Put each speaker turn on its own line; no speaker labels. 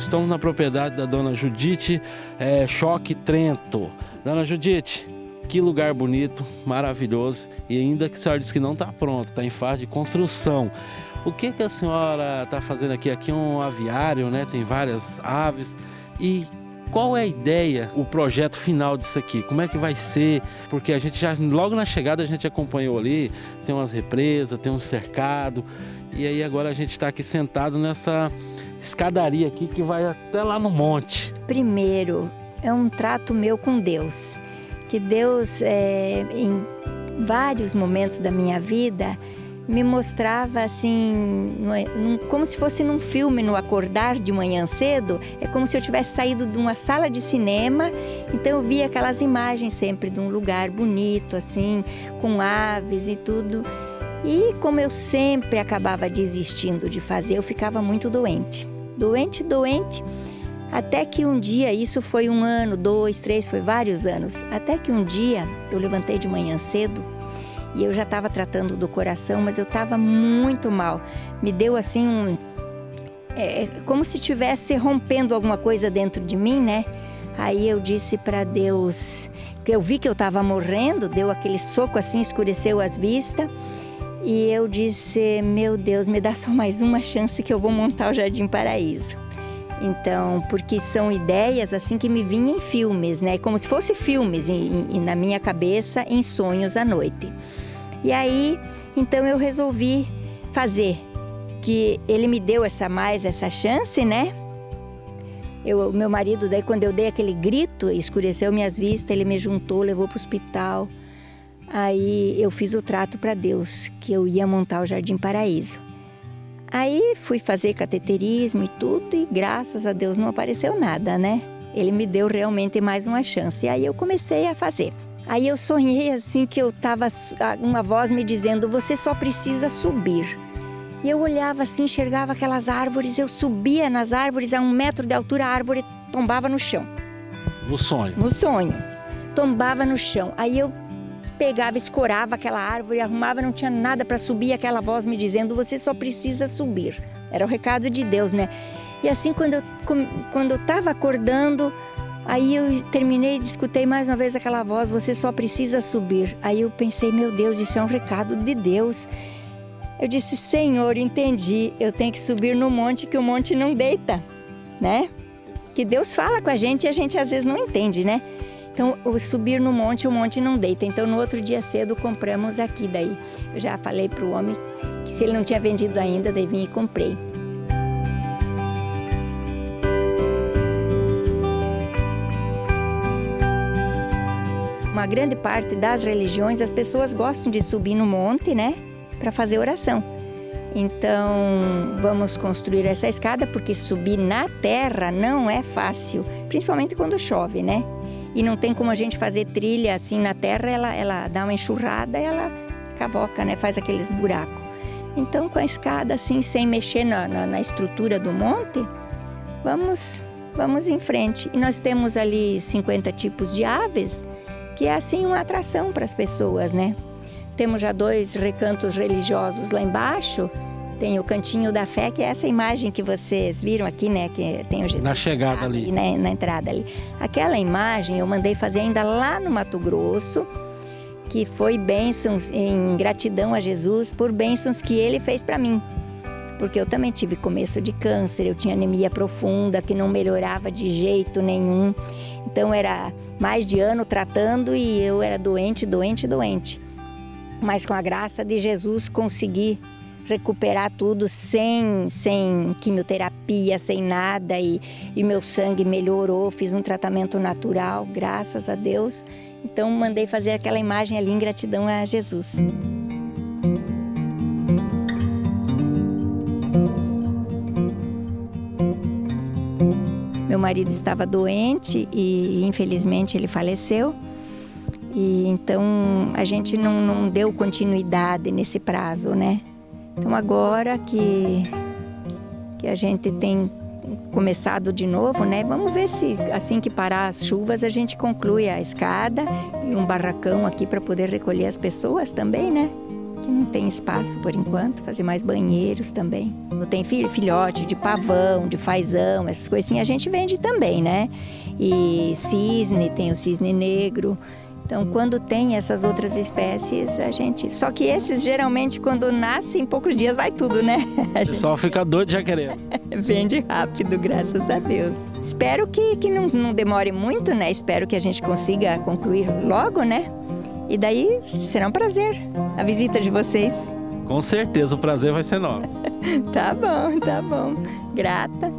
Estamos na propriedade da dona Judite é, Choque Trento. Dona Judite, que lugar bonito, maravilhoso. E ainda que a senhora disse que não está pronto, está em fase de construção. O que, que a senhora está fazendo aqui? Aqui é um aviário, né? Tem várias aves. E qual é a ideia, o projeto final disso aqui? Como é que vai ser? Porque a gente já, logo na chegada, a gente acompanhou ali, tem umas represas, tem um cercado. E aí agora a gente está aqui sentado nessa escadaria aqui que vai até lá no monte.
Primeiro, é um trato meu com Deus. Que Deus, é, em vários momentos da minha vida, me mostrava assim, como se fosse num filme, no acordar de manhã cedo. É como se eu tivesse saído de uma sala de cinema. Então eu via aquelas imagens sempre de um lugar bonito, assim, com aves e tudo. E como eu sempre acabava desistindo de fazer, eu ficava muito doente. Doente, doente. Até que um dia, isso foi um ano, dois, três, foi vários anos. Até que um dia eu levantei de manhã cedo e eu já estava tratando do coração, mas eu estava muito mal. Me deu assim um. É, como se estivesse rompendo alguma coisa dentro de mim, né? Aí eu disse para Deus, que eu vi que eu estava morrendo, deu aquele soco assim, escureceu as vistas. E eu disse: Meu Deus, me dá só mais uma chance que eu vou montar o Jardim Paraíso. Então, porque são ideias assim que me vinham em filmes, né? Como se fosse filmes em, em, na minha cabeça, em sonhos à noite. E aí, então eu resolvi fazer, que ele me deu essa mais essa chance, né? Eu, meu marido, daí quando eu dei aquele grito, escureceu minhas vistas, ele me juntou, levou para o hospital. Aí eu fiz o trato para Deus que eu ia montar o Jardim Paraíso. Aí fui fazer cateterismo e tudo e graças a Deus não apareceu nada, né? Ele me deu realmente mais uma chance. E aí eu comecei a fazer. Aí eu sonhei assim que eu tava uma voz me dizendo: "Você só precisa subir". E eu olhava assim, enxergava aquelas árvores, eu subia nas árvores a um metro de altura, a árvore tombava no chão.
No sonho?
No sonho. Tombava no chão. Aí eu pegava, escorava aquela árvore, arrumava, não tinha nada para subir, aquela voz me dizendo: você só precisa subir. Era o recado de Deus, né? E assim, quando eu quando estava acordando, aí eu terminei e escutei mais uma vez aquela voz: você só precisa subir. Aí eu pensei: meu Deus, isso é um recado de Deus. Eu disse: Senhor, entendi, eu tenho que subir no monte que o monte não deita, né? Que Deus fala com a gente e a gente às vezes não entende, né? Então, o subir no monte, o monte não deita. Então, no outro dia cedo, compramos aqui. Daí, eu já falei para o homem que se ele não tinha vendido ainda, daí vim e comprei. Uma grande parte das religiões, as pessoas gostam de subir no monte, né, para fazer oração. Então, vamos construir essa escada porque subir na terra não é fácil, principalmente quando chove, né? E não tem como a gente fazer trilha assim na terra, ela, ela dá uma enxurrada ela cavoca, né? Faz aqueles buracos. Então, com a escada assim, sem mexer na, na, na estrutura do monte, vamos, vamos em frente. E nós temos ali 50 tipos de aves, que é assim uma atração para as pessoas, né? Temos já dois recantos religiosos lá embaixo, tem o Cantinho da Fé, que é essa imagem que vocês viram aqui, né? Que tem o Jesus.
Na chegada ali.
Né, na entrada ali. Aquela imagem eu mandei fazer ainda lá no Mato Grosso, que foi bênçãos em gratidão a Jesus por bênçãos que ele fez para mim. Porque eu também tive começo de câncer, eu tinha anemia profunda que não melhorava de jeito nenhum. Então era mais de ano tratando e eu era doente, doente, doente. Mas com a graça de Jesus consegui recuperar tudo sem, sem quimioterapia, sem nada. E, e meu sangue melhorou, fiz um tratamento natural, graças a Deus. Então mandei fazer aquela imagem ali em gratidão a Jesus. Meu marido estava doente e infelizmente ele faleceu. E então a gente não, não deu continuidade nesse prazo, né? Então agora que, que a gente tem começado de novo, né? Vamos ver se assim que parar as chuvas a gente conclui a escada e um barracão aqui para poder recolher as pessoas também, né? que não tem espaço por enquanto, fazer mais banheiros também. Não tem filhote de pavão, de fazão, essas coisinhas a gente vende também, né? E cisne, tem o cisne negro. Então, quando tem essas outras espécies, a gente. Só que esses geralmente, quando nascem, em poucos dias vai tudo, né?
O pessoal fica doido já querendo.
Vende rápido, graças a Deus. Espero que, que não, não demore muito, né? Espero que a gente consiga concluir logo, né? E daí será um prazer a visita de vocês.
Com certeza, o prazer vai ser nosso.
tá bom, tá bom. Grata.